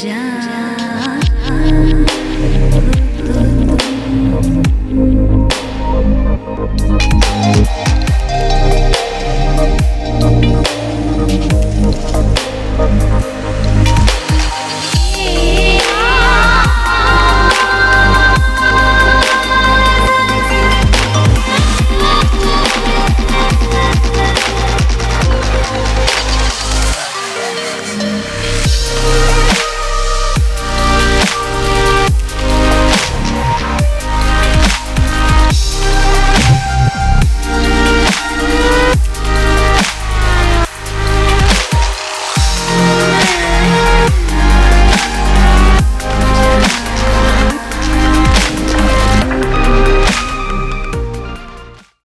जा Música